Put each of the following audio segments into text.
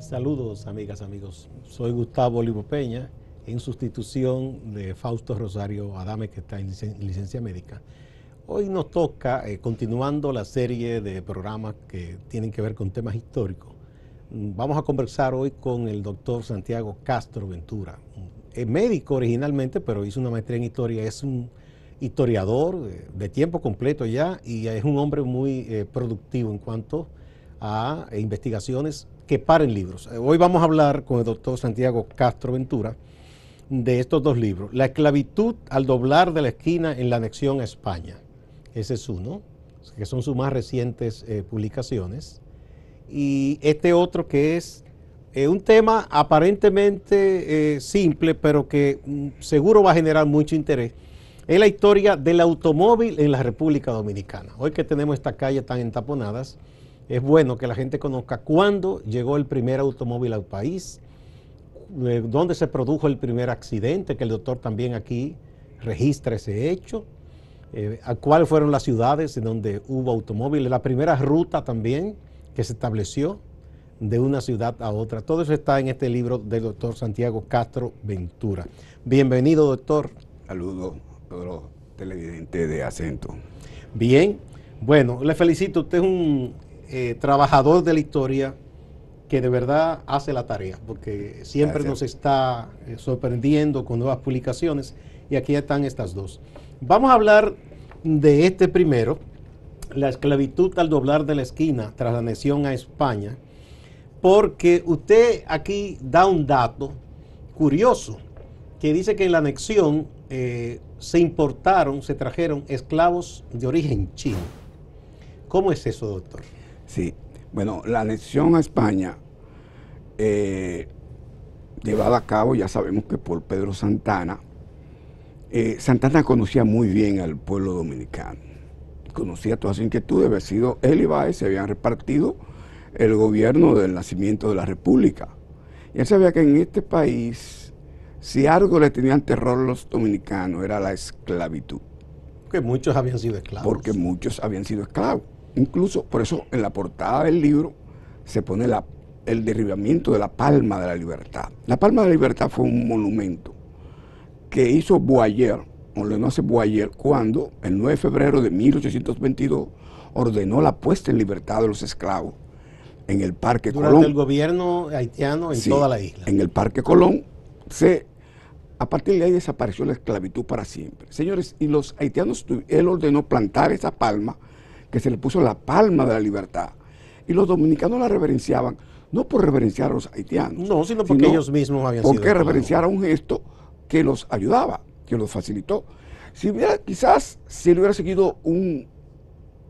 Saludos, amigas, amigos. Soy Gustavo Olivo Peña, en sustitución de Fausto Rosario Adame, que está en licencia médica. Hoy nos toca, eh, continuando la serie de programas que tienen que ver con temas históricos, vamos a conversar hoy con el doctor Santiago Castro Ventura. Es médico originalmente, pero hizo una maestría en historia. Es un historiador de, tiempo completo ya y es un hombre muy eh, productivo en cuanto a investigaciones que paren libros. Eh, hoy vamos a hablar con el doctor Santiago Castro Ventura de estos dos libros. La esclavitud al doblar de la esquina en la anexión a España. Ese es uno, que son sus más recientes eh, publicaciones. Y este otro que es eh, un tema aparentemente simple, pero que mm, seguro va a generar mucho interés. Es la historia del automóvil en la República Dominicana. Hoy que tenemos esta calle tan entaponadas, es bueno que la gente conozca cuándo llegó el primer automóvil al país, eh, dónde se produjo el primer accidente, que el doctor también aquí registra ese hecho, eh, a cuáles fueron las ciudades en donde hubo automóviles, la primera ruta también que se estableció de una ciudad a otra. Todo eso está en este libro del doctor Santiago Castro Ventura. Bienvenido, doctor. Saludos a todos los televidentes de acento. Bien, bueno, le felicito. Usted es un eh, trabajador de la historia que de verdad hace la tarea, porque siempre nos está eh, sorprendiendo con nuevas publicaciones y aquí están estas dos. Vamos a hablar de este primero, la esclavitud al doblar de la esquina tras la anexión a España, porque usted aquí da un dato curioso que dice que en la anexión eh, se importaron, se trajeron esclavos de origen chino. ¿Cómo es eso, doctor? Sí, bueno, la anexión a España, eh, llevada a cabo, ya sabemos que por Pedro Santana, eh, Santana conocía muy bien al pueblo dominicano, conocía todas sus inquietudes, había sido él y Baez, se habían repartido el gobierno del nacimiento de la República. Y él sabía que en este país, si algo le tenían terror los dominicanos, era la esclavitud. Porque muchos habían sido esclavos. Porque muchos habían sido esclavos. Incluso, por eso en la portada del libro se pone el derribamiento de la Palma de la Libertad. La Palma de la Libertad fue un monumento que hizo Boyer, o lo hace Boyer, cuando el 9 de febrero de 1822 ordenó la puesta en libertad de los esclavos en el Parque Durante Colón. el gobierno haitiano en toda la isla. En el Parque Colón se a partir de ahí desapareció la esclavitud para siempre. Señores, y los haitianos, él ordenó plantar esa palma que se le puso la palma de la libertad. Y los dominicanos la reverenciaban, no por reverenciar a los haitianos. No, sino porque ellos mismos habían porque sido. Porque reverenciara un gesto que los ayudaba, que los facilitó. Si hubiera, quizás, si le hubiera seguido un,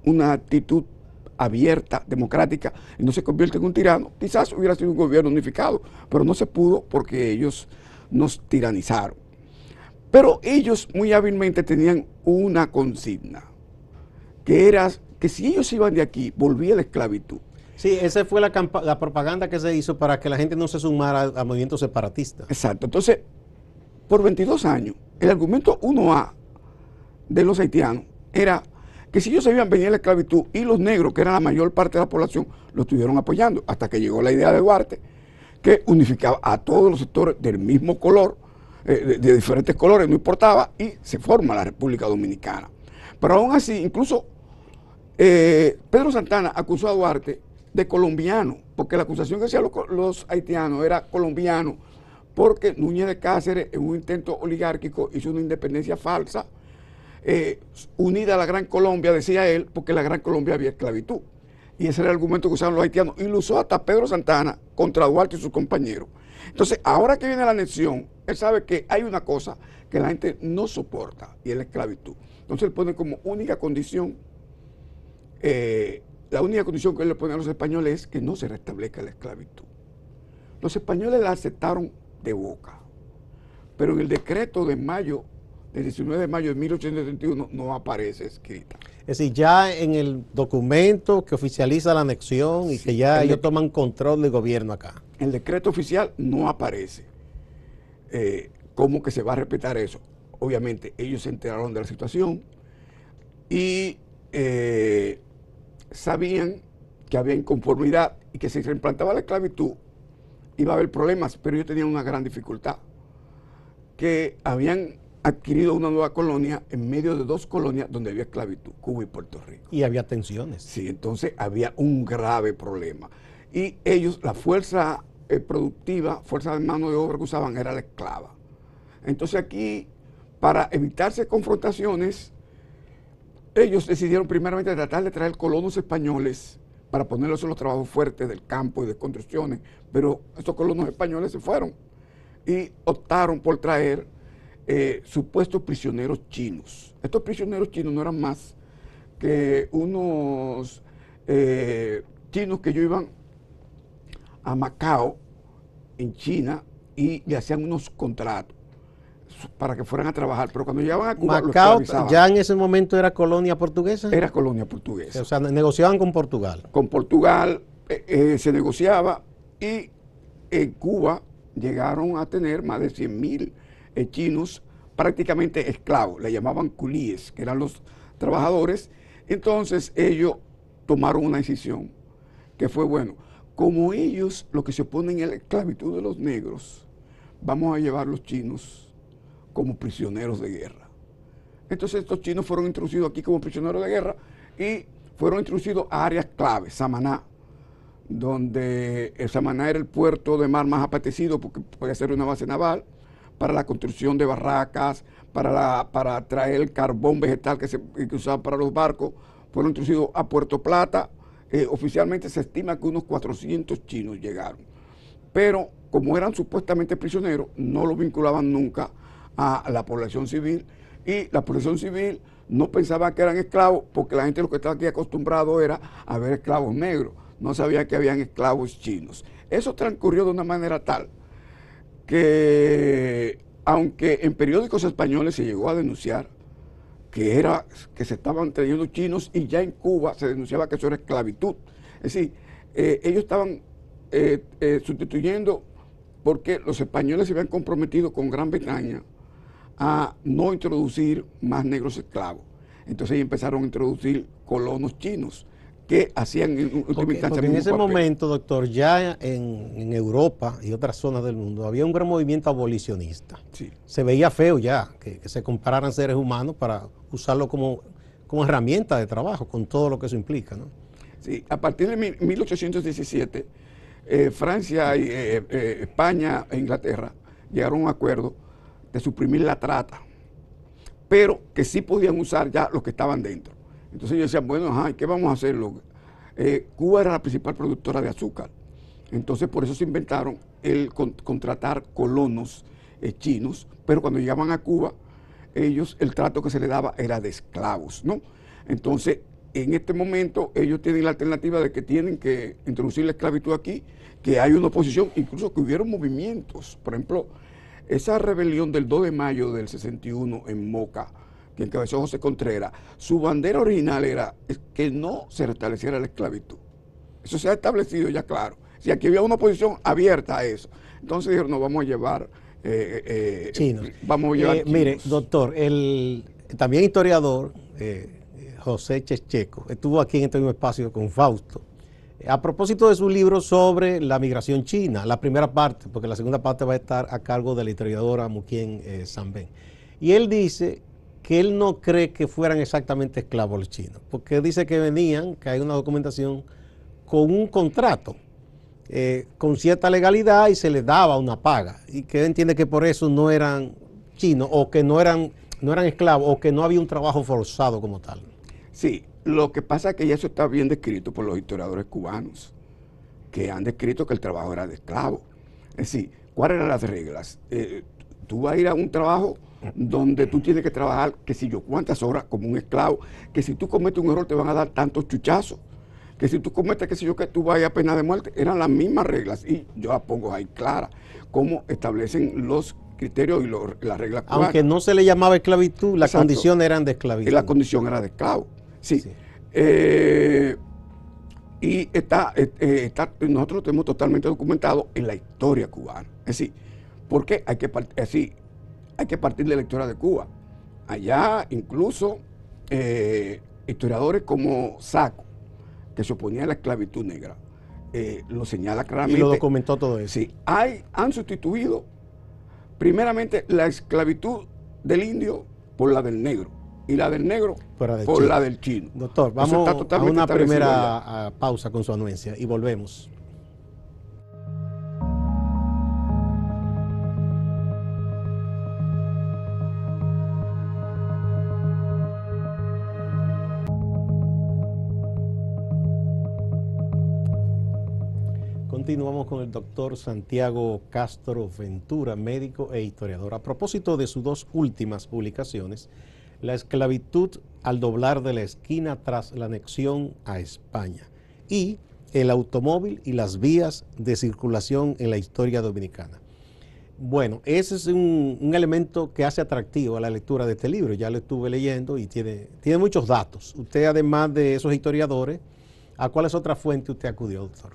una actitud abierta, democrática, y no se convierte en un tirano, quizás hubiera sido un gobierno unificado, pero no se pudo porque ellos nos tiranizaron. Pero ellos muy hábilmente tenían una consigna, que era que si ellos iban de aquí, volvía la esclavitud. Sí, esa fue la, la, propaganda que se hizo para que la gente no se sumara a, movimientos separatistas. Exacto. Entonces, por 22 años, el argumento 1A de los haitianos era que si ellos se iban venir a la esclavitud y los negros, que eran la mayor parte de la población, lo estuvieron apoyando, hasta que llegó la idea de Duarte, que unificaba a todos los sectores del mismo color, eh, de diferentes colores, no importaba, y se forma la República Dominicana. Pero aún así, incluso eh, Pedro Santana acusó a Duarte de colombiano, porque la acusación que hacían los, haitianos era colombiano, porque Núñez de Cáceres, en un intento oligárquico, hizo una independencia falsa, eh, unida a la Gran Colombia, decía él, porque en la Gran Colombia había esclavitud. Y ese era el argumento que usaban los haitianos. Y lo usó hasta Pedro Santana contra Duarte y sus compañeros. Entonces, ahora que viene la anexión, él sabe que hay una cosa que la gente no soporta, y es la esclavitud. Entonces, él pone como única condición eh, la única condición que él le pone a los españoles es que no se restablezca la esclavitud. Los españoles la aceptaron de boca, pero en el decreto de mayo, del 19 de mayo de 1871, no aparece escrita. Es decir, ya en el documento que oficializa la anexión y que ya ellos toman control del gobierno acá. El decreto oficial no aparece. Eh, ¿Cómo que se va a respetar eso? Obviamente, ellos se enteraron de la situación y eh, sabían que había inconformidad y que si se implantaba la esclavitud, iba a haber problemas, pero ellos tenían una gran dificultad, que habían adquirido una nueva colonia en medio de dos colonias donde había esclavitud, Cuba y Puerto Rico. Y había tensiones. Sí, entonces había un grave problema. Y ellos, la fuerza eh, productiva, fuerza de mano de obra que usaban era la esclava. Entonces aquí, para evitarse confrontaciones, ellos decidieron primeramente tratar de traer colonos españoles para ponerlos en los trabajos fuertes del campo y de construcciones, pero estos colonos españoles se fueron y optaron por traer eh, supuestos prisioneros chinos. Estos prisioneros chinos no eran más que unos eh, chinos que ellos iban a Macao, en China, y le hacían unos contratos para que fueran a trabajar, pero cuando llegaban a Cuba Macao ya en ese momento era colonia portuguesa. Era colonia portuguesa. O sea, negociaban con Portugal. Con Portugal eh, se negociaba y en Cuba llegaron a tener más de 100 mil eh, chinos prácticamente esclavos, le llamaban culíes, que eran los trabajadores. Entonces ellos tomaron una decisión que fue, bueno, como ellos lo que se oponen es la esclavitud de los negros, vamos a llevar los chinos como prisioneros de guerra. Entonces estos chinos fueron introducidos aquí como prisioneros de guerra y fueron introducidos a áreas claves, Samaná, donde el Samaná era el puerto de mar más apetecido porque podía ser una base naval para la construcción de barracas, para, para traer el carbón vegetal que se usaba para los barcos, fueron introducidos a Puerto Plata. Eh, oficialmente se estima que unos 400 chinos llegaron. Pero como eran supuestamente prisioneros, no los vinculaban nunca a la población civil y la población civil no pensaba que eran esclavos porque la gente lo que estaba aquí acostumbrado era a ver esclavos negros no sabía que habían esclavos chinos. Eso transcurrió de una manera tal que, aunque en periódicos españoles se llegó a denunciar que, era, que se estaban trayendo chinos y ya en Cuba se denunciaba que eso era esclavitud. Es decir, eh, ellos estaban eh, eh, sustituyendo porque los españoles se habían comprometido con Gran Bretaña a no introducir más negros esclavos. Entonces ellos empezaron a introducir colonos chinos que hacían en porque, en ese momento, doctor, ya en, Europa y otras zonas del mundo había un gran movimiento abolicionista. Se veía feo ya que, se compararan seres humanos para usarlo como, como herramienta de trabajo, con todo lo que eso implica. ¿no? Sí, a partir de 1817, eh, Francia, y, eh, eh, España e Inglaterra llegaron a un acuerdo de suprimir la trata, pero que sí podían usar ya los que estaban dentro. Entonces ellos decían, bueno, ajá, ¿qué vamos a hacer? Eh, Cuba era la principal productora de azúcar. Entonces por eso se inventaron el contratar colonos eh, chinos, pero cuando llegaban a Cuba, ellos, el trato que se les daba era de esclavos, ¿no? Entonces, en este momento, ellos tienen la alternativa de que tienen que introducir la esclavitud aquí, que hay una oposición, incluso que hubieron movimientos. Por ejemplo, esa rebelión del 2 de mayo del 61 en Moca, que encabezó José Contreras, su bandera original era que no se restableciera la esclavitud. Eso se ha establecido ya claro. Si aquí había una oposición abierta a eso. Entonces dijeron, no, vamos a llevar... Eh, eh, chinos. Vamos a llevar eh, Mire, doctor, el también historiador José Checheco estuvo aquí en este mismo espacio con Fausto. A propósito de su libro sobre la migración china, la primera parte, porque la segunda parte va a estar a cargo de la historiadora Muquien eh, Y él dice que él no cree que fueran exactamente esclavos los chinos, porque dice que venían, que hay una documentación con un contrato, eh, con cierta legalidad y se les daba una paga, y que él entiende que por eso no eran chinos, o que no eran, no eran esclavos, o que no había un trabajo forzado como tal. Sí, lo que pasa es que ya eso está bien descrito por los historiadores cubanos, que han descrito que el trabajo era de esclavo. Es decir, ¿cuáles eran las reglas? Eh, tú vas a ir a un trabajo donde tú tienes que trabajar, que si yo, cuántas horas como un esclavo, que si tú cometes un error te van a dar tantos chuchazos, que si tú cometes, que si yo, que tú vayas a pena de muerte, eran las mismas reglas y yo las pongo ahí claras, cómo establecen los criterios y las reglas Aunque no se le llamaba esclavitud, las condiciones eran de esclavitud. La condición era de esclavo, sí. Eh, y está, eh, eh, está, nosotros lo tenemos totalmente documentado en la historia cubana. Es decir, porque hay que, así, hay que partir de la historia de Cuba. Allá incluso eh, historiadores como Saco, que se oponía a la esclavitud negra, eh, lo señala Y claramente. lo documentó todo eso. Sí, hay, han sustituido primeramente la esclavitud del indio por la del negro y la del negro Por la del por chino. la del chino. Doctor, vamos a una primera pausa con su anuencia y volvemos. Continuamos con el doctor Santiago Castro Ventura, médico e historiador. A propósito de sus dos últimas publicaciones, La esclavitud al doblar de la esquina tras la anexión a España y El automóvil y las vías de circulación en la historia dominicana. Bueno, ese es un, elemento que hace atractivo a la lectura de este libro. Ya lo estuve leyendo y tiene, tiene muchos datos. Usted, además de esos historiadores, ¿a cuáles otras fuentes usted acudió, doctor?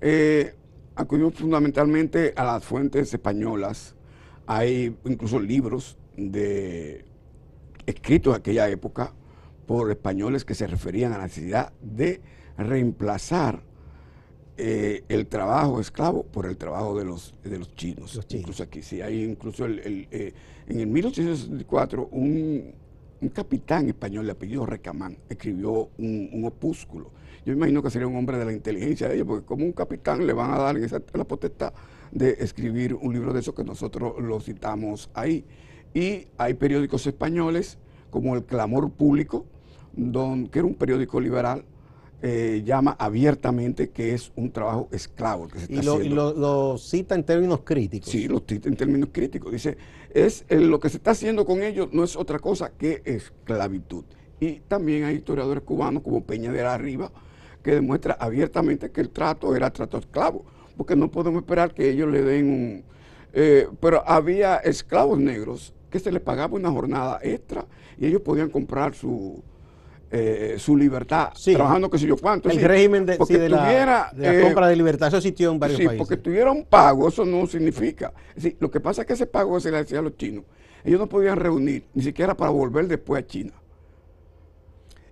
Eh, acudimos fundamentalmente a las fuentes españolas. Hay incluso libros de escritos de aquella época por españoles que se referían a la necesidad de reemplazar eh, el trabajo esclavo por el trabajo de los, de los chinos. Los chinos. Incluso aquí, sí, hay incluso el, el, eh, en el 1864 un, un capitán español de apellido Recamán escribió un, un opúsculo. Yo imagino que sería un hombre de la inteligencia de ellos, porque como un capitán le van a dar esa, la potestad de escribir un libro de eso que nosotros lo citamos ahí. Y hay periódicos españoles como El Clamor Público, don, que era un periódico liberal, eh, llama abiertamente que es un trabajo esclavo que se está Y lo, y haciendo. lo- lo cita en términos críticos. Sí, lo cita en términos críticos. Dice, es eh, lo que se está haciendo con ellos no es otra cosa que esclavitud. Y también hay historiadores cubanos como Peña de la Riva que demuestra abiertamente que el trato era trato esclavo, porque no podemos esperar que ellos le den un... eh, pero había esclavos negros que se les pagaba una jornada extra y ellos podían comprar su, eh, su libertad Sí. trabajando qué sé yo cuánto. El sí, régimen de, sí, la, tuviera, de la eh, compra de libertad, eso existió en varios Sí, países. porque tuviera un pago, eso no significa. Es lo que pasa es que ese pago se le hacía a los chinos. Ellos no podían reunir, ni siquiera para volver después a China.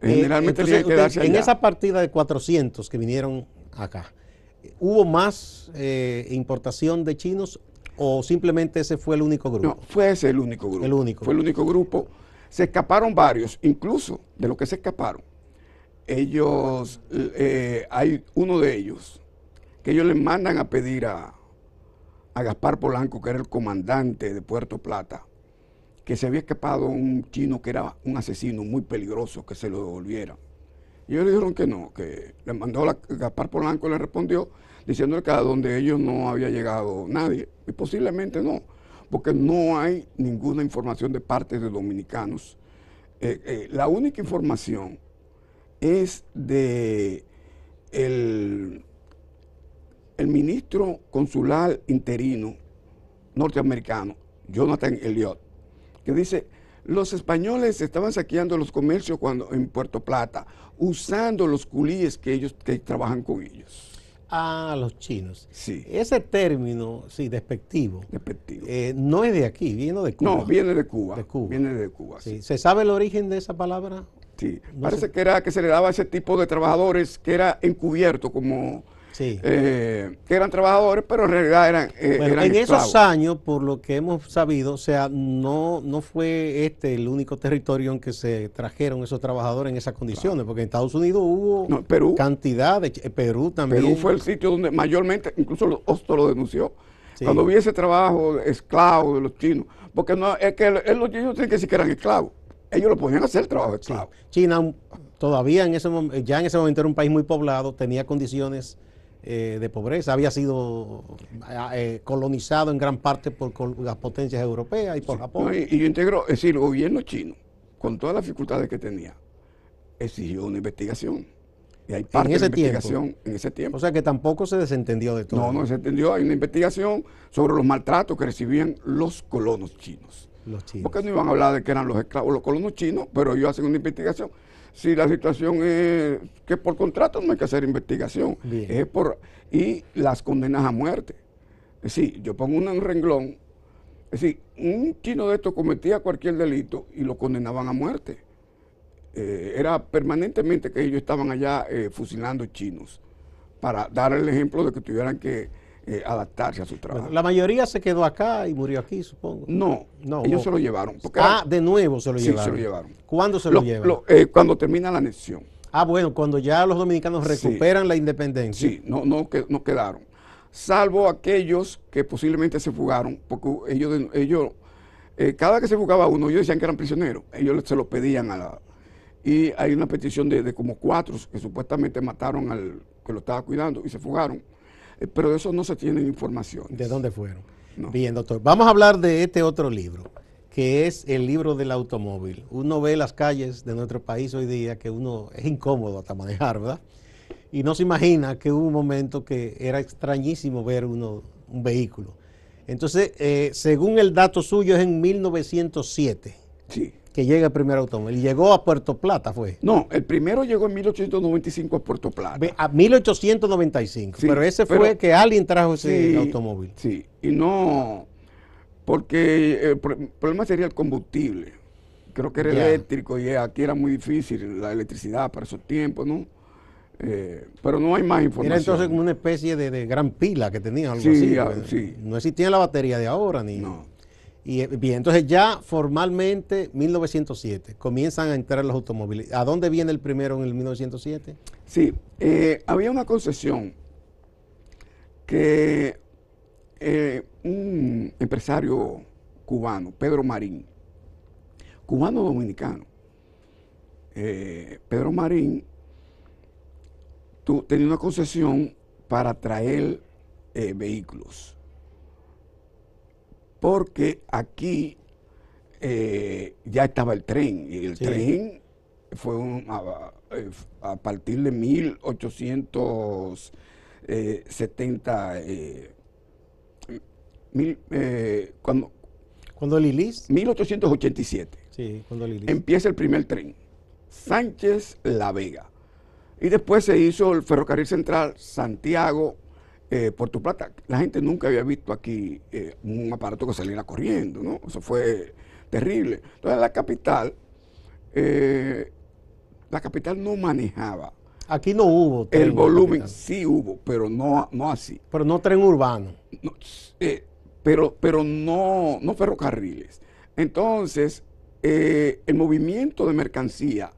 Eh, Generalmente entonces, que usted, quedarse en allá. esa partida de 400 que vinieron acá, ¿hubo más eh, importación de chinos o simplemente ese fue el único grupo? No, fue ese el único grupo. El único. Fue el único grupo. Se escaparon varios, incluso de los que se escaparon. Ellos, eh, hay uno de ellos que ellos le mandan a pedir a, a Gaspar Polanco, que era el comandante de Puerto Plata, que se había escapado un chino que era un asesino muy peligroso, que se lo devolviera. Y ellos le dijeron que no, que le mandó la, Gaspar Polanco, le respondió diciéndole que a donde ellos no había llegado nadie. Y posiblemente no, porque no hay ninguna información de parte de dominicanos. Eh, eh, la única información es de el, el ministro consular interino norteamericano, Jonathan Elliot, que dice, los españoles estaban saqueando los comercios cuando, en Puerto Plata, usando los culíes que ellos que trabajan con ellos. Ah, los chinos. Sí. Ese término, sí, despectivo, Despectivo. eh, no es de aquí, viene de Cuba. no, viene de Cuba. De Cuba. Viene de Cuba. Sí. Sí. ¿Se sabe el origen de esa palabra? sí. No Parece que era que se le daba a ese tipo de trabajadores que era encubierto, como Sí. eh, que eran trabajadores, pero en realidad eran, eh, Bueno, eran en esos años, por lo que hemos sabido, o sea, no, no fue este el único territorio en que se trajeron esos trabajadores en esas condiciones, porque en Estados Unidos hubo No, Perú. cantidad de Perú también. Perú fue el sitio donde mayormente, incluso los Hosto lo denunció. Sí. Cuando vi ese trabajo esclavo de los chinos, porque no es que los chinos tienen que decir que eran esclavos. Ellos lo podían hacer el trabajo de Sí. esclavo. China todavía en ese ya en ese momento era un país muy poblado, tenía condiciones eh, de pobreza, había sido eh, colonizado en gran parte por las potencias europeas y por Japón. ¿no? Y, y yo integro, es decir, el gobierno chino, con todas las dificultades que tenía, exigió una investigación. Y hay parte ese de la tiempo. investigación en ese tiempo. O sea que tampoco se desentendió de todo. No, no se entendió. Hay una investigación sobre los maltratos que recibían los colonos chinos. Los chinos. Porque no iban a hablar de que eran los esclavos, los colonos chinos, pero ellos hacen una investigación. Si la situación es que por contrato no hay que hacer investigación, Bien. es por y las condenas a muerte. Es decir, yo pongo un renglón, es decir, un chino de estos cometía cualquier delito y lo condenaban a muerte. Eh, era permanentemente que ellos estaban allá eh, fusilando chinos para dar el ejemplo de que tuvieran que eh, adaptarse a su trabajo. Bueno, la mayoría se quedó acá y murió aquí, supongo. no, No, ellos no. se lo llevaron. porque Ah, era- de nuevo se lo sí, llevaron. se lo llevaron. ¿Cuándo se Lo- lo llevan? lo- eh, cuando termina la anexión. ah, bueno, cuando ya los dominicanos Sí. recuperan la independencia. Sí, no, no, que- no quedaron. Salvo aquellos que posiblemente se fugaron, porque ellos, ellos eh, cada vez que se fugaba uno, ellos decían que eran prisioneros, ellos se lo pedían a la... Y hay una petición de, de como cuatro que supuestamente mataron al que lo estaba cuidando y se fugaron. Pero de eso no se tienen información. ¿De dónde fueron? No. Bien, doctor. Vamos a hablar de este otro libro, que es el libro del automóvil. Uno ve las calles de nuestro país hoy día que uno es incómodo hasta manejar, ¿verdad? Y no se imagina que hubo un momento que era extrañísimo ver uno, un vehículo. Entonces, eh, según el dato suyo, es en 1907 Sí. Que llega el primer automóvil. Llegó a Puerto Plata, fue. No, el primero llegó en 1895 a Puerto Plata. A 1895. Sí, pero ese pero- fue que alguien trajo ese Sí, automóvil. Sí, y no, porque el pro- problema sería el combustible. Creo que era eléctrico y aquí era muy difícil la electricidad para esos tiempos, ¿no? Eh, pero no hay más información. Era entonces como una especie de, de gran pila que tenía, algo Sí, así. ah, sí. No existía la batería de ahora ni. No. Y eh, bien, entonces ya formalmente 1907 comienzan a entrar los automóviles. ¿A dónde viene el primero en el 1907? Sí, eh, había una concesión que eh, un empresario cubano, Pedro Marín, cubano dominicano, Pedro Marín tu- tenía una concesión para traer eh, vehículos. Porque aquí eh, ya estaba el tren y el Sí. tren fue un- a, eh, a partir de 1870, eh, mil, eh, cuando, ¿Cuándo Lilis? 1887 Sí, cuando Lilis. empieza el primer tren, Sánchez La Vega. Y después se hizo el ferrocarril central Santiago, eh, Puerto Plata. La gente nunca había visto aquí eh, un aparato que saliera corriendo, ¿no? Eso fue terrible. Entonces la capital, eh, la capital no manejaba. Aquí no hubo tren El volumen sí hubo, pero no, no así. Pero no tren urbano. No, eh, pero, pero no, no ferrocarriles. Entonces, el movimiento de mercancía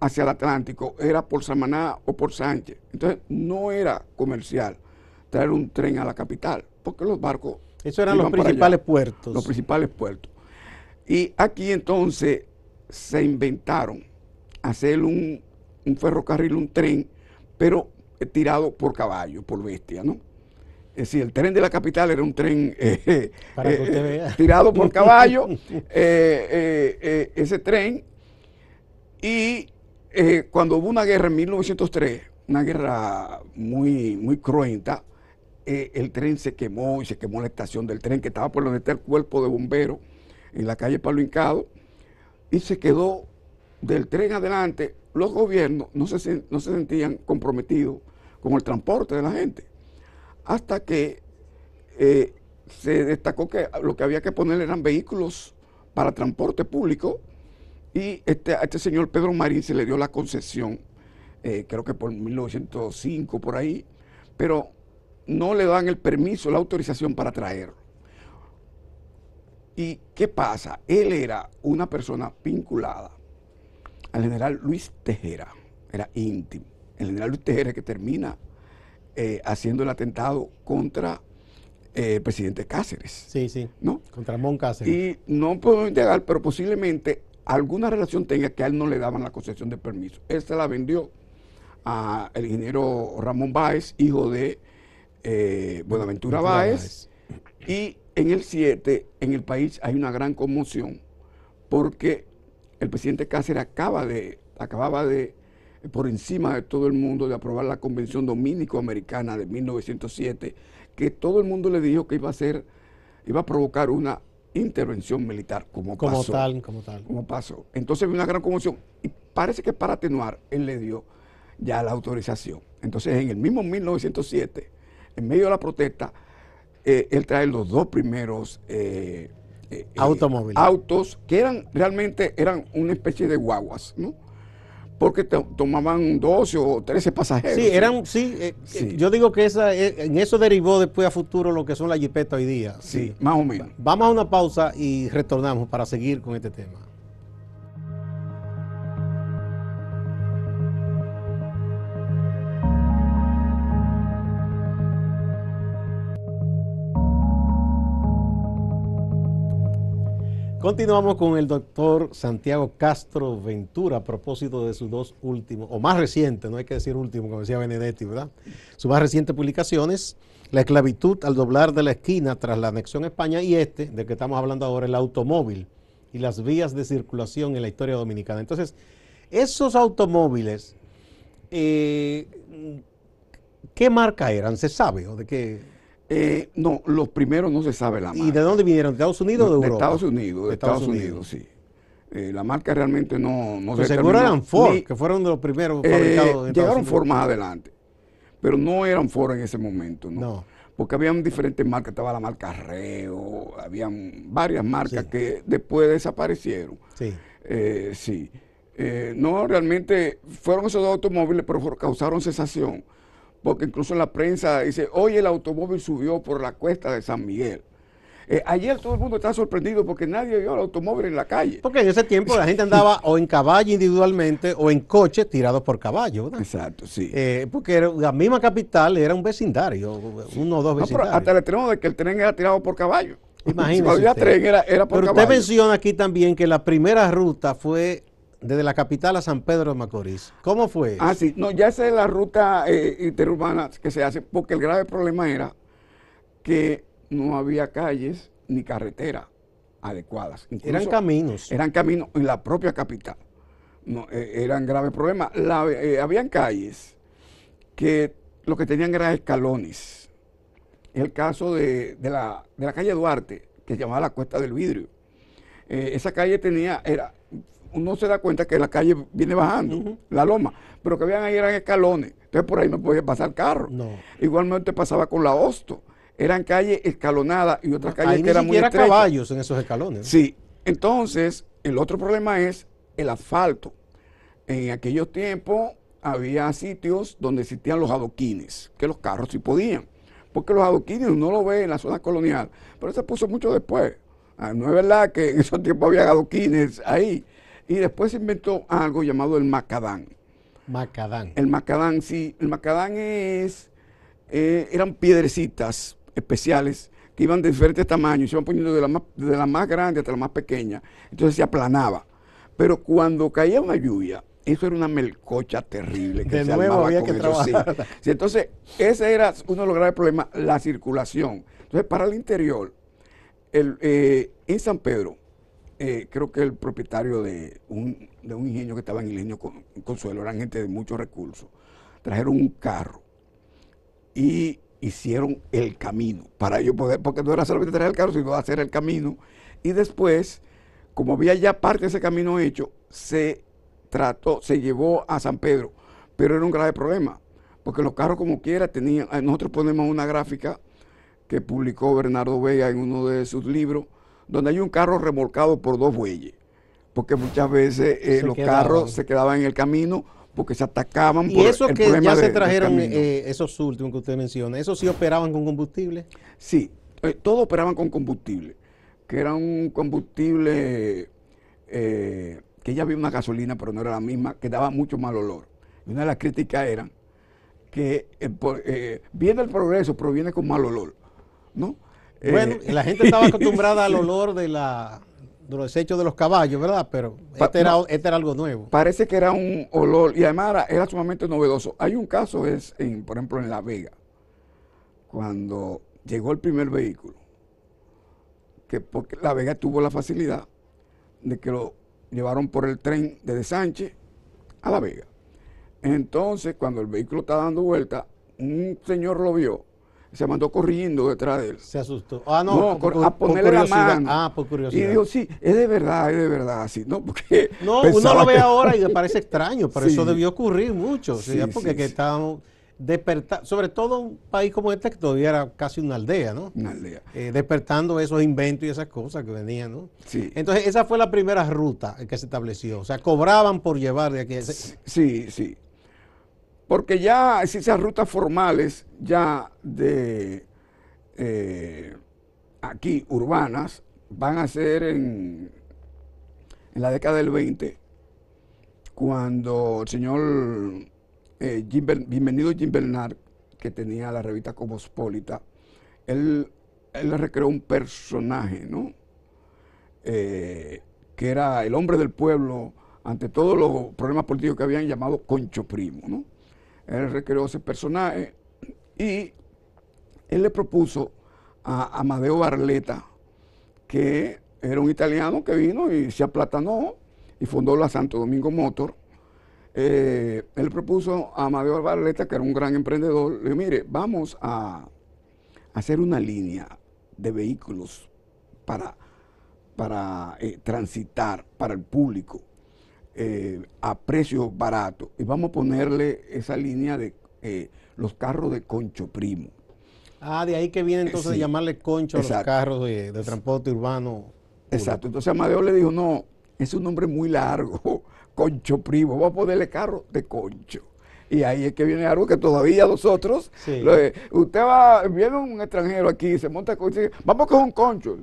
hacia el Atlántico era por Samaná o por Sánchez. Entonces, no era comercial traer un tren a la capital, porque los barcos... Esos eran los principales puertos. Los principales puertos. Y aquí entonces se inventaron hacer un, un ferrocarril, un tren, pero eh, tirado por caballo, por bestia, ¿no? Es decir, el tren de la capital era un tren eh, Para que eh, usted eh, vea. tirado por caballo, eh, eh, eh, ese tren. Y eh, cuando hubo una guerra en 1903, una guerra muy, muy cruenta, eh, el tren se quemó y se quemó la estación del tren que estaba por donde está el cuerpo de bomberos en la calle Pablo Hincado y se quedó del tren adelante. Los gobiernos no se, sentían comprometidos con el transporte de la gente hasta que eh, se destacó que lo que había que poner eran vehículos para transporte público y este, a este señor Pedro Marín se le dio la concesión, eh, creo que por 1905, por ahí, pero no le dan el permiso, la autorización para traerlo. ¿Y qué pasa? Él era una persona vinculada al general Luis Tejera, era íntimo. El general Luis Tejera que termina eh, haciendo el atentado contra eh, el presidente Cáceres, Sí, sí. ¿no? Contra Ramón Cáceres. Y no podemos indagar, pero posiblemente alguna relación tenga que a él no le daban la concesión de permiso. Él se la vendió al ingeniero Ramón Báez, hijo de eh, Buenaventura Ventura Báez. Y en el 7, en el país hay una gran conmoción porque el presidente Cáceres acaba de, acababa de, por encima de todo el mundo, de aprobar la Convención Dominico-Americana de 1907, que todo el mundo le dijo que iba a ser, iba a provocar una intervención militar, como, Como pasó tal, como tal. como pasó. Entonces una gran conmoción y parece que para atenuar él le dio ya la autorización. Entonces en el mismo 1907, en medio de la protesta, eh, él trae los dos primeros eh, eh, Automóviles. autos que eran realmente eran una especie de guaguas, ¿no? porque tomaban 12 o 13 pasajeros. Sí, eran, sí, eh, yo digo que esa, en eso derivó después a futuro lo que son las jipetas hoy día. Sí, más o menos. Vamos a una pausa y retornamos para seguir con este tema. Continuamos con el doctor Santiago Castro Ventura a propósito de sus dos últimos, o más recientes, no hay que decir último, como decía Benedetti, ¿verdad? Sus más recientes publicaciones, La esclavitud al doblar de la esquina tras la anexión a España y este, de que estamos hablando ahora, el automóvil y las vías de circulación en la historia dominicana. Entonces, esos automóviles, eh, ¿qué marca eran? ¿Se sabe? ¿O de qué? Eh, no, los primeros no se sabe la marca. ¿Y de dónde vinieron? ¿De Estados Unidos o de Europa? De Estados Unidos, de, Estados, Unidos, sí. Eh, la marca realmente no, no se Seguro eran Ford, que fueron de los primeros eh, fabricados. llegaron Ford más adelante, pero no eran Ford en ese momento, ¿no? Porque habían diferentes marcas, estaba la marca Reo, habían varias marcas que después desaparecieron. Sí. sí. no, realmente fueron esos dos automóviles, pero causaron sensación porque incluso en la prensa dice, hoy el automóvil subió por la cuesta de San Miguel. Eh, ayer todo el mundo está sorprendido porque nadie vio el automóvil en la calle. Porque en ese tiempo la gente andaba o en caballo individualmente o en coche tirados por caballo. ¿verdad? Exacto, sí. Eh, porque la misma capital era un vecindario, uno o dos vecindarios. hasta el extremo de que el tren era tirado por caballo. Imagínese. tren era, era por Pero usted menciona aquí también que la primera ruta fue desde la capital a San Pedro de Macorís. ¿Cómo fue? Ah, sí, no, ya esa es la ruta eh, interurbana que se hace, porque el grave problema era que no había calles ni carreteras adecuadas. eran caminos. Eran caminos en la propia capital. No, eh, eran graves problemas. Eh, habían calles que lo que tenían eran escalones. El caso de, la, calle Duarte, que se llamaba la Cuesta del Vidrio. esa calle tenía, era, uno se da cuenta que la calle viene bajando, la loma, pero que vean ahí eran escalones, entonces por ahí no podía pasar carro. Igualmente pasaba con la Hosto, eran calles escalonadas y otras calles que eran muy estrechas. caballos en esos escalones. Sí, entonces el otro problema es el asfalto. En aquellos tiempos había sitios donde existían los adoquines, que los carros sí podían, porque los adoquines uno lo ve en la zona colonial, pero se puso mucho después. Ah, no es verdad que en esos tiempos había adoquines ahí. Y después se inventó algo llamado el macadán. Macadán. El macadán, sí. El macadán es, eh, eran piedrecitas especiales que iban de diferentes tamaños, se iban poniendo de la, más, de la más grande hasta la más pequeña. Entonces se aplanaba. Pero cuando caía una lluvia, eso era una melcocha terrible que de se nuevo había que trabajar. entonces, ese era uno de los graves problemas, la circulación. Entonces, para el interior, el, eh, en San Pedro, eh, creo que el propietario de un, de un ingenio que estaba en el ingenio Consuelo, eran gente de muchos recursos, trajeron un carro y hicieron el camino para ellos poder, porque no era solamente traer el carro, sino hacer el camino. Y después, como había ya parte de ese camino hecho, se trató, se llevó a San Pedro, pero era un grave problema, porque los carros como quiera tenían, nosotros ponemos una gráfica que publicó Bernardo Vega en uno de sus libros, donde hay un carro remolcado por dos bueyes, porque muchas veces eh, los carros se quedaban en el camino porque se atacaban. ¿Y eso que ya se trajeron, eh, esos últimos que usted menciona, esos sí operaban con combustible? Sí, eh, todos operaban con combustible, que era un combustible que ya había una gasolina, pero no era la misma, que daba mucho mal olor. Y una de las críticas era que viene el progreso, pero viene con mal olor, ¿no? Bueno, eh, la gente estaba acostumbrada al olor de, la, de los desechos de los caballos, ¿verdad? Pero este, era, este era algo nuevo. Parece que era un olor, y además era, sumamente novedoso. Hay un caso, es en, por ejemplo, en La Vega, cuando llegó el primer vehículo, que porque La Vega tuvo la facilidad de que lo llevaron por el tren de Sánchez a La Vega. Entonces, cuando el vehículo estaba dando vuelta, un señor lo vio se mandó corriendo detrás de él. Se asustó. Ah, no, a ponerle la mano. Ah, por curiosidad. Y dijo, sí, es de verdad, es de verdad, así, ¿no? Porque no, uno lo ve ahora y le parece extraño, pero eso debió ocurrir mucho, sí, porque que estábamos despertar, sobre todo un país como este que todavía era casi una aldea, ¿no? Una aldea. Eh, despertando esos inventos y esas cosas que venían, ¿no? Sí. Entonces, esa fue la primera ruta que se estableció. O sea, cobraban por llevar de aquí. Sí, sí. Porque ya esas rutas formales, ya de eh, aquí, urbanas, van a ser en, la década del 20, cuando el señor eh, Bienvenido Jim Bernard, que tenía la revista Cosmopolita, él, él recreó un personaje, ¿no? Eh, que era el hombre del pueblo ante todos los problemas políticos que habían llamado Concho Primo, ¿no? Él recreó ese personaje y él le propuso a Amadeo Barleta, que era un italiano que vino y se aplatanó y fundó la Santo Domingo Motor. Eh, él propuso a Amadeo Barleta, que era un gran emprendedor, le dijo, mire, vamos a hacer una línea de vehículos para, para eh, transitar para el público eh, a precios baratos y vamos a ponerle esa línea de los carros de Concho Primo. Ah, de ahí que viene entonces de llamarle concho a los carros de, transporte urbano. Exacto. Entonces Amadeo le dijo, no, es un nombre muy largo, concho primo, vamos a ponerle carro de concho. Y ahí es que viene algo que todavía nosotros, usted va, viene un extranjero aquí, se monta con, dice, vamos a coger un concho.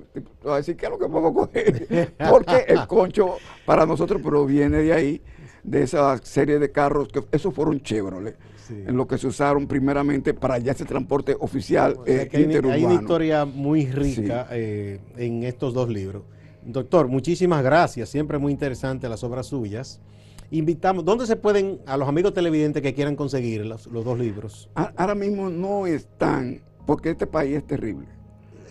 Va a decir, ¿qué es lo que vamos a coger? Porque el concho para nosotros proviene de ahí, de esa serie de carros, que esos fueron Chevrolet en lo que se usaron primeramente para ya ese transporte oficial eh, hay, hay, una historia muy rica eh, en estos dos libros. Doctor, muchísimas gracias, siempre muy interesante las obras suyas. Invitamos, ¿dónde se pueden, a los amigos televidentes que quieran conseguir los, dos libros? Ahora mismo no están, porque este país es terrible.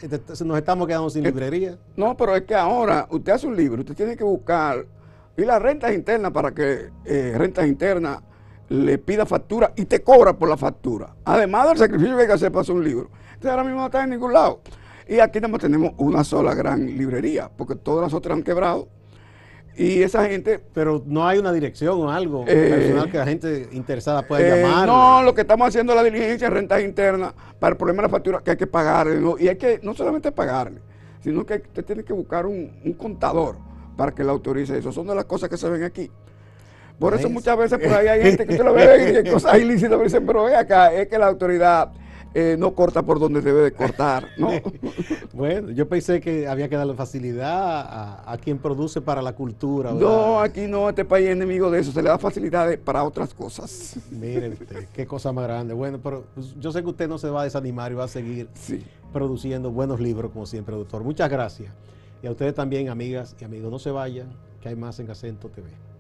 Este, nos estamos quedando sin librería. No, pero es que ahora usted hace un libro, usted tiene que buscar, y las rentas internas para que eh, rentas internas le pida factura y te cobra por la factura. Además del sacrificio que hay que hacer para hacer un libro. Entonces ahora mismo no está en ningún lado. Y aquí tenemos una sola gran librería, porque todas las otras han quebrado. Y esa gente... Pero no hay una dirección o algo eh, personal que la gente interesada pueda eh, llamar. No, lo que estamos haciendo es la diligencia de rentas internas para el problema de la factura que hay que pagarle. Y hay que no solamente pagarle, sino que usted tiene que buscar un, un contador para que la autorice eso. Son de las cosas que se ven aquí. Por eso muchas veces por ahí hay gente que se lo ve y cosas ilícitas, pero dicen, pero ve acá, es que la autoridad eh, no corta por donde debe de cortar, ¿no? bueno, yo pensé que había que darle facilidad a, quien produce para la cultura. No, aquí no, este país es enemigo de eso, se le da facilidades para otras cosas. Miren qué cosa más grande. Bueno, pero pues, yo sé que usted no se va a desanimar y va a seguir produciendo buenos libros, como siempre, doctor. Muchas gracias. Y a ustedes también, amigas y amigos, no se vayan, que hay más en Acento TV.